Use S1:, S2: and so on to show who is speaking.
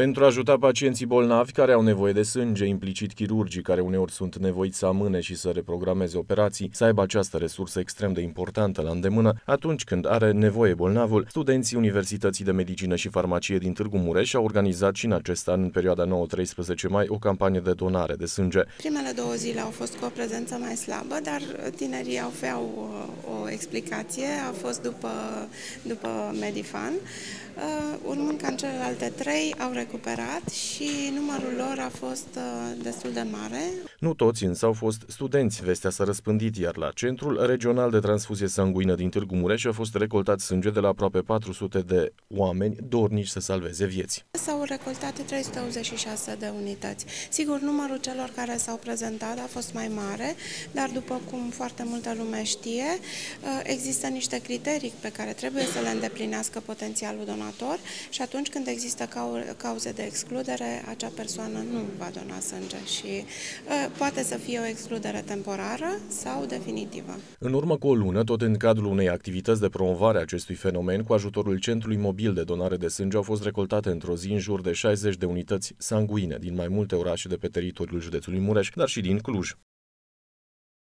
S1: Pentru a ajuta pacienții bolnavi care au nevoie de sânge, implicit chirurgii care uneori sunt nevoiți să amâne și să reprogrameze operații, să aibă această resursă extrem de importantă la îndemână atunci când are nevoie bolnavul, studenții Universității de Medicină și Farmacie din Târgu Mureș au organizat și în acest an, în perioada 9-13 mai, o campanie de donare de sânge.
S2: Primele două zile au fost cu o prezență mai slabă, dar tinerii aveau o, o explicație, a fost după, după Medifan. Uh, urmând ca în celelalte trei au recuperat și numărul lor a fost uh, destul de mare.
S1: Nu toți însă au fost studenți. Vestea s-a răspândit, iar la Centrul Regional de Transfuzie Sanguină din Târgu Mureș a fost recoltat sânge de la aproape 400 de oameni dornici să salveze vieți.
S2: S-au recoltat 386 de unități. Sigur, numărul celor care s-au prezentat a fost mai mare, dar după cum foarte multă lume știe, uh, există niște criterii pe care trebuie să le îndeplinească potențialul donator donator și atunci când există cauze de excludere, acea persoană nu va dona sânge și uh, poate să fie o excludere temporară sau definitivă.
S1: În urmă cu o lună, tot în cadrul unei activități de promovare a acestui fenomen, cu ajutorul Centrului Mobil de Donare de Sânge, au fost recoltate într-o zi în jur de 60 de unități sanguine din mai multe orașe de pe teritoriul județului Mureș, dar și din Cluj.